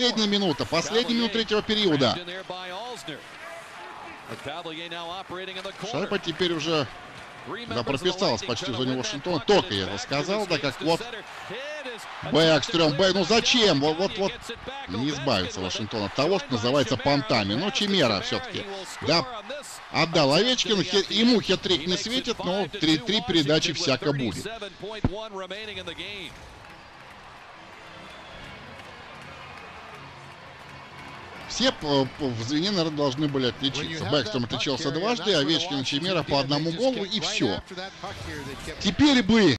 Последняя минута, последняя минута третьего периода. Шайба теперь уже да, прописалась почти в зоне Вашингтона. Только я это сказал, да как вот Бэкстрём, Бэй, ну зачем? Вот, вот, вот не избавиться Вашингтон от того, что называется понтами. Но Чимера все-таки, да, отдал Овечкин, хе, ему хитрик не светит, но три, три передачи всяко будет. Все в звене, наверное, должны были отличиться. Бэкстром отличился дважды, Овечкин и Чемера по одному голу, и все. Теперь бы